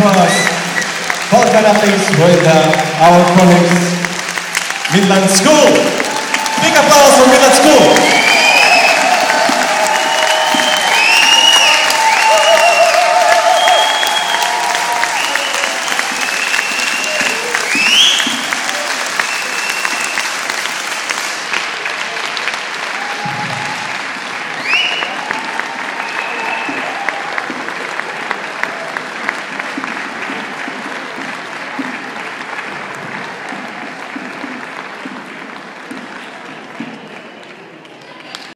applause. Balkan athletes with uh, our colleagues, Midland School. Big applause for Midland School.